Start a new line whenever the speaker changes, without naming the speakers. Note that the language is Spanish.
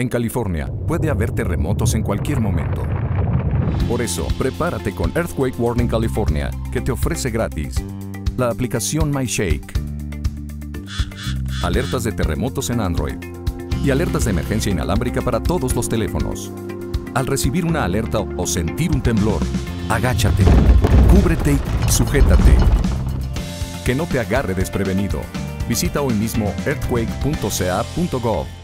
En California puede haber terremotos en cualquier momento. Por eso, prepárate con Earthquake Warning California, que te ofrece gratis la aplicación MyShake, alertas de terremotos en Android y alertas de emergencia inalámbrica para todos los teléfonos. Al recibir una alerta o sentir un temblor, agáchate, cúbrete y sujétate. Que no te agarre desprevenido. Visita hoy mismo earthquake.ca.gov